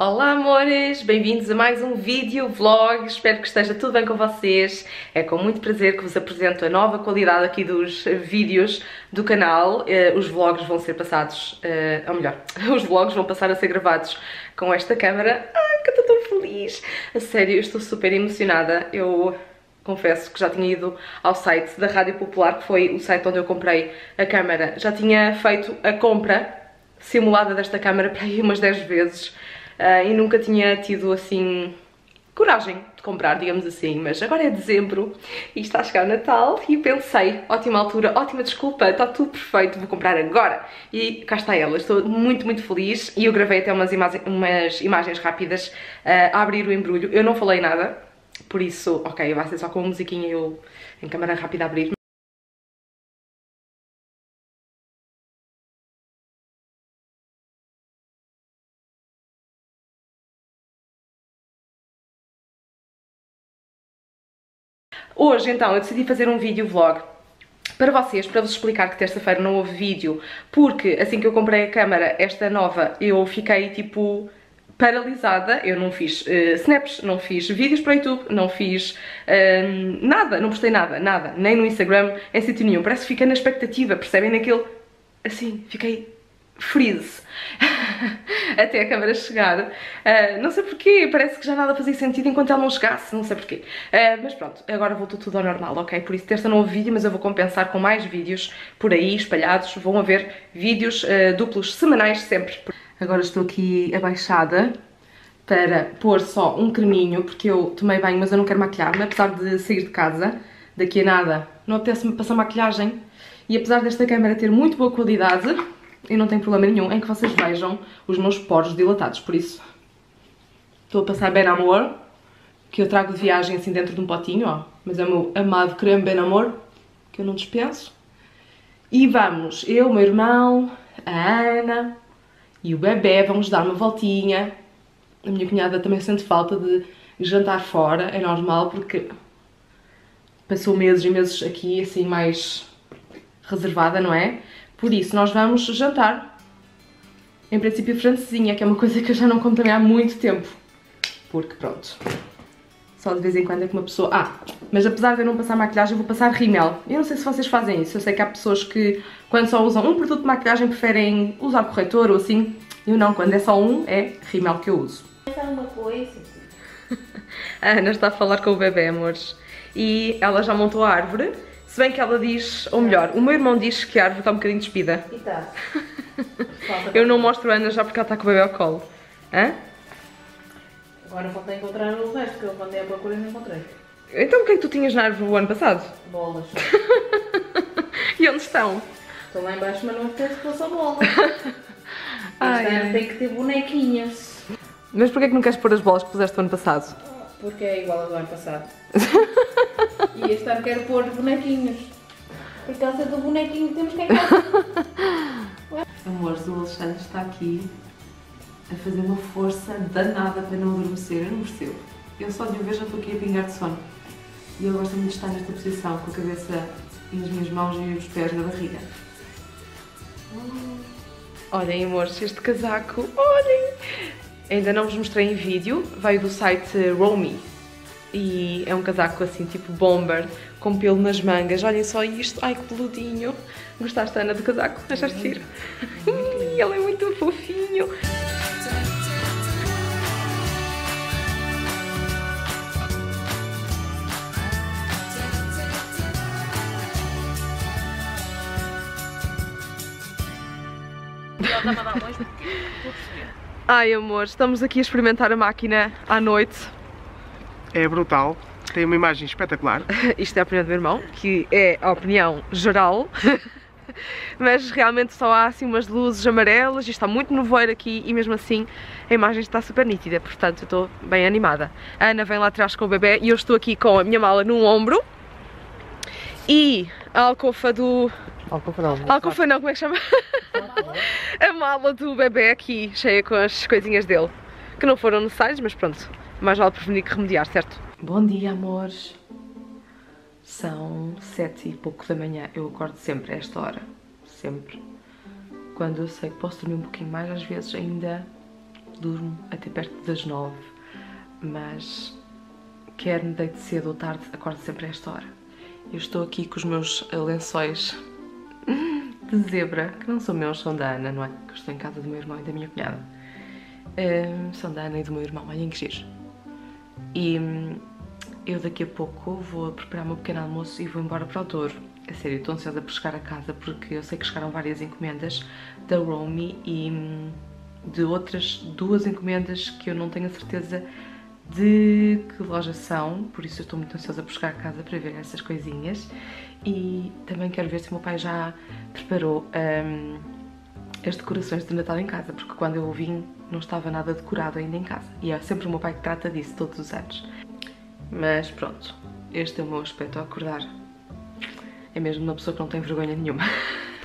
Olá amores, bem-vindos a mais um vídeo vlog, espero que esteja tudo bem com vocês. É com muito prazer que vos apresento a nova qualidade aqui dos vídeos do canal. Uh, os vlogs vão ser passados, uh, ou melhor, os vlogs vão passar a ser gravados com esta câmera. Ai, que eu estou tão feliz! A sério, eu estou super emocionada. Eu confesso que já tinha ido ao site da Rádio Popular, que foi o site onde eu comprei a câmera. Já tinha feito a compra simulada desta câmera para aí umas 10 vezes uh, e nunca tinha tido assim coragem de comprar, digamos assim, mas agora é dezembro e está a chegar o Natal e pensei, ótima altura, ótima desculpa, está tudo perfeito, vou comprar agora. E cá está ela, estou muito, muito feliz e eu gravei até umas, umas imagens rápidas uh, a abrir o embrulho, eu não falei nada, por isso, ok, vai ser só com a musiquinha eu em câmera rápida abrir. Hoje, então, eu decidi fazer um vídeo vlog para vocês, para vos explicar que terça-feira não houve vídeo, porque assim que eu comprei a câmera, esta nova, eu fiquei tipo paralisada, eu não fiz uh, snaps, não fiz vídeos para o YouTube, não fiz uh, nada, não postei nada, nada, nem no Instagram, em sítio nenhum, parece que fiquei na expectativa, percebem? Naquele, assim, fiquei freeze até a câmera chegar. Uh, não sei porquê, parece que já nada fazia sentido enquanto ela não chegasse, não sei porquê. Uh, mas pronto, agora voltou tudo ao normal, ok? Por isso terça não houve vídeo, mas eu vou compensar com mais vídeos por aí espalhados. Vão haver vídeos uh, duplos semanais sempre. Agora estou aqui abaixada para pôr só um creminho, porque eu tomei banho, mas eu não quero maquilhar-me, apesar de sair de casa, daqui a nada, não apetece-me passar maquilhagem. E apesar desta câmera ter muito boa qualidade, e não tem problema nenhum em que vocês vejam os meus poros dilatados, por isso estou a passar Ben Amor, que eu trago de viagem assim dentro de um potinho, ó, mas é o meu amado creme Ben Amor, que eu não dispenso. E vamos, eu, meu irmão, a Ana e o bebê, vamos dar uma voltinha. A minha cunhada também sente falta de jantar fora, é normal porque passou meses e meses aqui assim mais reservada, não é? Por isso, nós vamos jantar. Em princípio, francesinha, que é uma coisa que eu já não como também há muito tempo. Porque, pronto, só de vez em quando é que uma pessoa... Ah, mas apesar de eu não passar maquilhagem, eu vou passar rímel. Eu não sei se vocês fazem isso. Eu sei que há pessoas que, quando só usam um produto de maquilhagem, preferem usar corretor ou assim. Eu não, quando é só um, é rímel que eu uso. uma coisa. a Ana está a falar com o bebê, amores. E ela já montou a árvore se bem que ela diz, ou melhor, o meu irmão diz que a árvore está um bocadinho despida. E está. Eu não mostro a Ana já porque ela está com o bebê ao colo. Hã? Agora falta encontrar o resto, que eu mandei a procura e não encontrei. Então o que é que tu tinhas na árvore o ano passado? Bolas. e onde estão? Estão lá embaixo, mas não apetece que fosse a bola. Ai, este ano tem que ter bonequinhas. Mas porquê é que não queres pôr as bolas que puseste o ano passado? Porque é igual ao ano passado. E este ano quero pôr bonequinhos. Por causa do bonequinho que temos que em casa. Amores, o Alexandre está aqui a fazer uma força danada para não adormecer. Eu não percebo. Eu só de o ver já estou aqui a pingar de sono. E ele gosta muito de estar nesta posição, com a cabeça nas minhas mãos e os pés na barriga. Olhem, amores, este casaco, olhem! Ainda não vos mostrei em vídeo, veio do site Romy e é um casaco assim tipo bomber, com pelo nas mangas. Olhem só isto, ai que peludinho. Gostaste, Ana, do casaco? Achaste giro? Ele é muito fofinho. Ai amor, estamos aqui a experimentar a máquina à noite é brutal, tem uma imagem espetacular. Isto é a opinião do meu irmão, que é a opinião geral. Mas realmente só há assim umas luzes amarelas e está muito nevoeiro aqui e mesmo assim a imagem está super nítida, portanto eu estou bem animada. A Ana vem lá atrás com o bebê e eu estou aqui com a minha mala num ombro e a alcofa do... Alcofa não. Alcofa não, como é que chama? a mala do bebê aqui, cheia com as coisinhas dele, que não foram necessárias, mas pronto, mais vale prevenir que remediar, certo? Bom dia, amores. São sete e pouco da manhã. Eu acordo sempre a esta hora. Sempre. Quando eu sei que posso dormir um pouquinho mais, às vezes ainda durmo até perto das 9, mas quer me deite cedo ou tarde, acordo sempre a esta hora. Eu estou aqui com os meus lençóis de zebra, que não são meus, são da Ana, não é? Que estou em casa do meu irmão e da minha cunhada. Um, são da Ana e do meu irmão, olhem que giro. E hum, eu daqui a pouco vou preparar o meu pequeno almoço e vou embora para o Douro. A sério, estou ansiosa por chegar a casa porque eu sei que chegaram várias encomendas da Romy e hum, de outras duas encomendas que eu não tenho a certeza de que loja são, por isso estou muito ansiosa por chegar a casa para ver essas coisinhas e também quero ver se o meu pai já preparou um, as decorações de Natal em casa, porque quando eu vim não estava nada decorado ainda em casa e é sempre o meu pai que trata disso todos os anos. Mas pronto, este é o meu aspecto a acordar é mesmo uma pessoa que não tem vergonha nenhuma.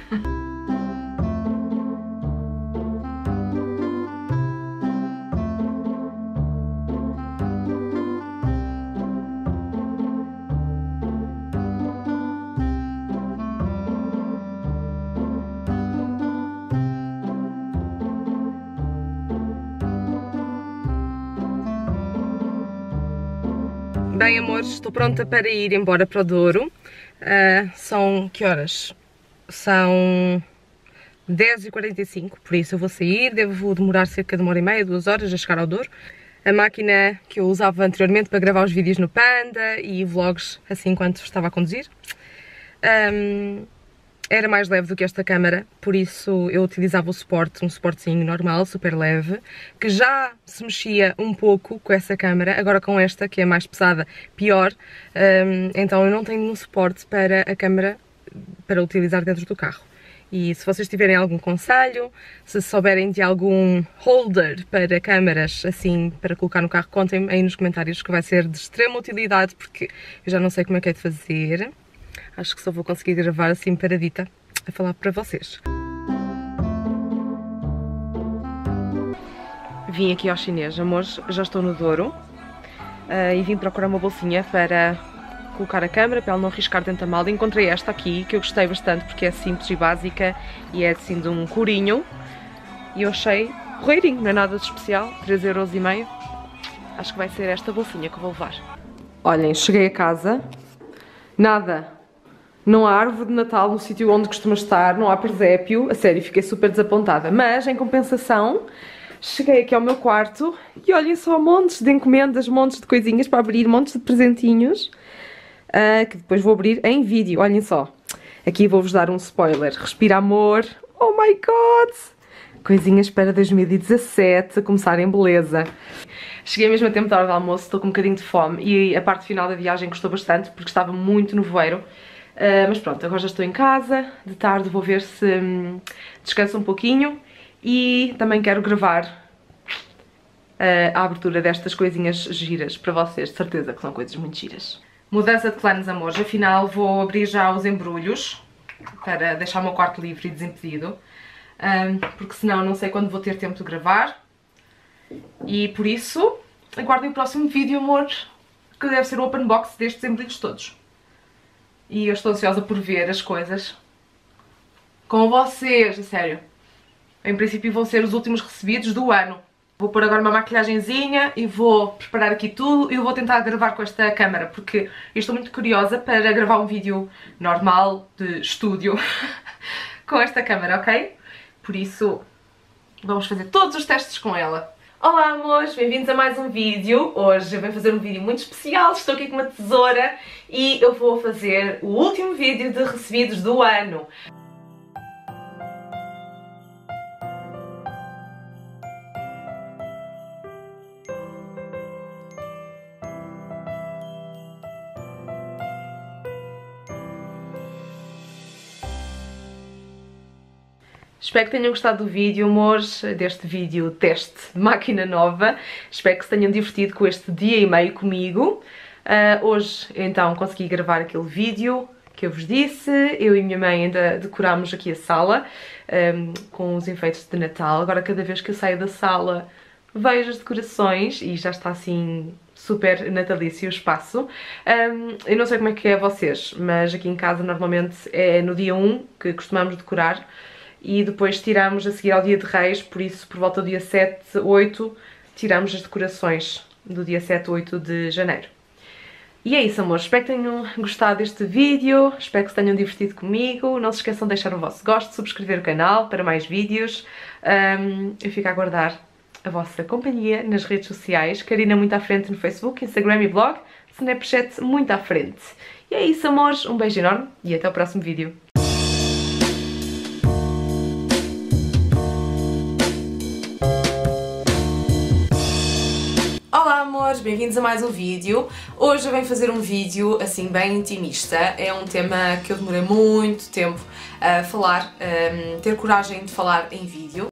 Bem, amores, estou pronta para ir embora para o Douro. Uh, são que horas? São 10h45, por isso eu vou sair, devo demorar cerca de uma hora e meia, duas horas a chegar ao Douro. A máquina que eu usava anteriormente para gravar os vídeos no Panda e vlogs assim enquanto estava a conduzir. Um, era mais leve do que esta câmera, por isso eu utilizava o suporte, um suportezinho normal, super leve, que já se mexia um pouco com essa câmera, agora com esta, que é mais pesada, pior, um, então eu não tenho um suporte para a câmera para utilizar dentro do carro. E se vocês tiverem algum conselho, se souberem de algum holder para câmaras, assim, para colocar no carro, contem-me aí nos comentários que vai ser de extrema utilidade, porque eu já não sei como é que é de fazer. Acho que só vou conseguir gravar assim paradita a falar para vocês. Vim aqui ao chinês, amores, já estou no Douro uh, e vim procurar uma bolsinha para colocar a câmera para ela não riscar dentro da mala. Encontrei esta aqui que eu gostei bastante porque é simples e básica e é assim de um corinho e eu achei correirinho, não é nada de especial, 3,5€. Acho que vai ser esta bolsinha que eu vou levar. Olhem, cheguei a casa, nada não há árvore de Natal no sítio onde costuma estar, não há presépio. A sério, fiquei super desapontada. Mas, em compensação, cheguei aqui ao meu quarto e olhem só montes de encomendas, montes de coisinhas para abrir, montes de presentinhos. Uh, que depois vou abrir em vídeo, olhem só. Aqui vou-vos dar um spoiler. Respira amor. Oh my god! Coisinhas para 2017, começar em beleza. Cheguei mesmo a tempo da hora do almoço, estou com um bocadinho de fome e a parte final da viagem gostou bastante porque estava muito no voeiro. Uh, mas pronto, agora já estou em casa, de tarde vou ver se hum, descanso um pouquinho e também quero gravar uh, a abertura destas coisinhas giras para vocês, de certeza que são coisas muito giras. Mudança de planos, amores, afinal vou abrir já os embrulhos para deixar o meu quarto livre e desimpedido, um, porque senão não sei quando vou ter tempo de gravar. E por isso aguardem o próximo vídeo, amor, que deve ser o open box destes embrulhos todos e eu estou ansiosa por ver as coisas com vocês, a sério. Em princípio vão ser os últimos recebidos do ano. Vou pôr agora uma maquilhagenzinha e vou preparar aqui tudo e eu vou tentar gravar com esta câmera porque eu estou muito curiosa para gravar um vídeo normal de estúdio com esta câmera, ok? Por isso vamos fazer todos os testes com ela. Olá amores, bem-vindos a mais um vídeo. Hoje eu venho fazer um vídeo muito especial, estou aqui com uma tesoura e eu vou fazer o último vídeo de recebidos do ano. Espero que tenham gostado do vídeo, amores, deste vídeo teste de máquina nova. Espero que se tenham divertido com este dia e meio comigo. Uh, hoje, então, consegui gravar aquele vídeo que eu vos disse. Eu e minha mãe ainda decorámos aqui a sala um, com os enfeites de Natal. Agora, cada vez que eu saio da sala, vejo as decorações e já está assim super natalício o espaço. Um, eu não sei como é que é vocês, mas aqui em casa normalmente é no dia 1 que costumamos decorar e depois tiramos a seguir ao dia de Reis, por isso por volta do dia 7, 8 tiramos as decorações do dia 7, 8 de janeiro. E é isso, amores. Espero que tenham gostado deste vídeo. Espero que se tenham divertido comigo. Não se esqueçam de deixar o vosso gosto, subscrever o canal para mais vídeos. Um, eu fico a aguardar a vossa companhia nas redes sociais. Karina muito à frente no Facebook, Instagram e blog. Snapchat muito à frente. E é isso, amores. Um beijo enorme e até o próximo vídeo. Bem-vindos a mais um vídeo. Hoje eu venho fazer um vídeo assim bem intimista. É um tema que eu demorei muito tempo a falar, a ter coragem de falar em vídeo.